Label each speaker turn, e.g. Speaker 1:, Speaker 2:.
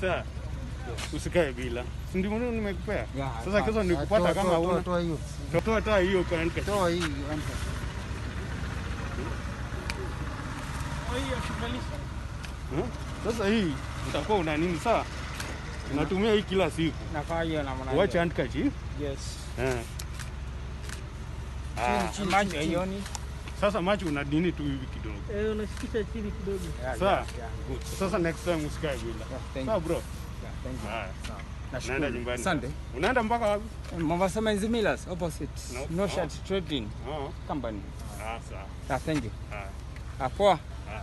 Speaker 1: Sasa usikae bila. Si ndio mwenyewe nimekupea.
Speaker 2: Ya,
Speaker 1: Sasa kesho
Speaker 2: toa-
Speaker 1: nikupata kama huna.
Speaker 2: toa hiyo.
Speaker 1: Toa hata hiyo kwa.
Speaker 2: Toa hii.
Speaker 1: Hmm? Sasa hii utakuwa una nini saa? Unatumia hii kila siku. Wacha handkerchief.
Speaker 2: Yes.
Speaker 1: Eh. chini
Speaker 2: Chini, Macho haioni.
Speaker 1: Sasa macho una dini tu hivi kidogo.
Speaker 3: Eh, unashikisha chini kidogo.
Speaker 2: Yeah,
Speaker 1: Sawa.
Speaker 2: yeah, yeah.
Speaker 1: Good. Sasa next time usikae bila. Sawa bro.
Speaker 2: Yeah, thank you. Sawa.
Speaker 1: Naenda
Speaker 2: Nashukuru.
Speaker 1: nyumbani.
Speaker 2: Asante.
Speaker 1: Unaenda mpaka wapi?
Speaker 2: Mombasa Men's Millers opposite.
Speaker 1: No.
Speaker 2: No
Speaker 1: Oh.
Speaker 2: Shirt Trading
Speaker 1: Oh.
Speaker 2: Company.
Speaker 1: Ah, sawa.
Speaker 2: Ah, thank you.
Speaker 1: Ah.
Speaker 2: Ah, poa.
Speaker 1: Haya.